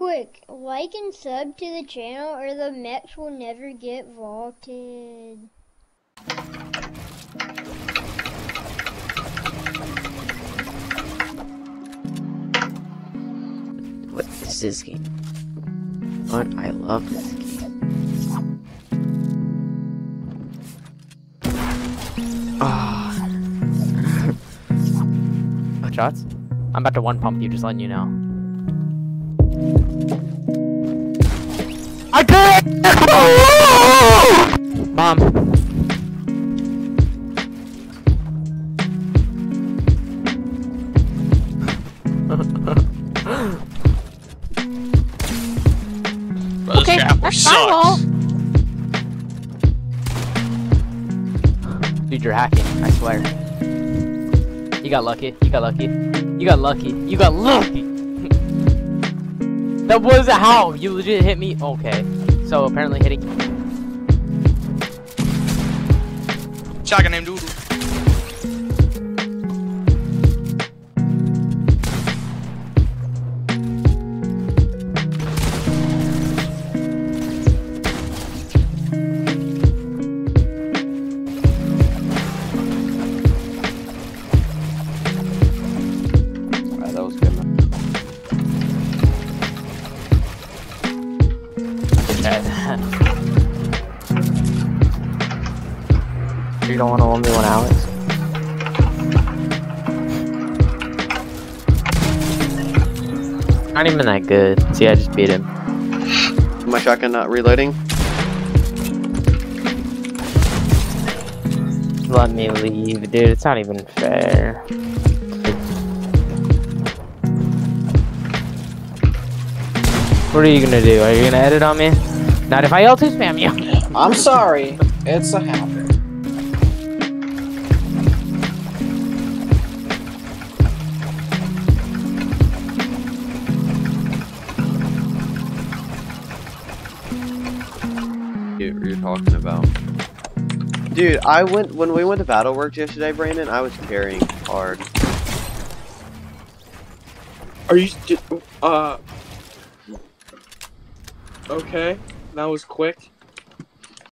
Quick, like and sub to the channel or the mechs will never get vaulted. What is this game? What? I love this game. Ah. Oh, shots? I'm about to one pump you, just letting you know. I did it! Mom. Bro, this Okay, that's my sucks. Dude, you're hacking, I swear. You got lucky, you got lucky. You got lucky, you got lucky! That was how! You legit hit me? Okay. So apparently hitting Shotgun named Doodle. You don't want to only one Alex? Not even that good. See, I just beat him. My shotgun not reloading. Let me leave, dude. It's not even fair. What are you gonna do? Are you gonna edit on me? Not if I L2 spam you. I'm sorry. It's a habit. You, you're talking about. Dude, I went when we went to Battle Works yesterday, Brandon. I was carrying hard. Are you uh Okay, that was quick.